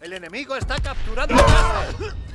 El enemigo está capturando a Castle.